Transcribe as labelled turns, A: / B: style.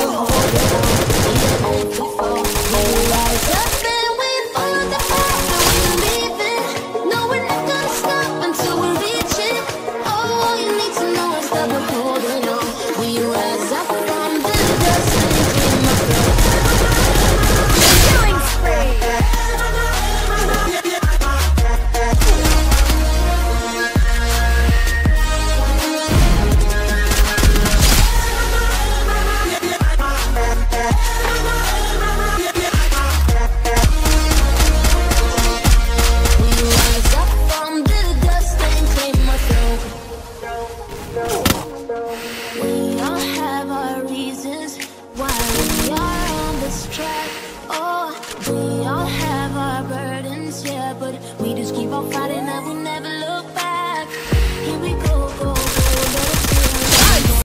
A: 어. But we just keep on fighting we never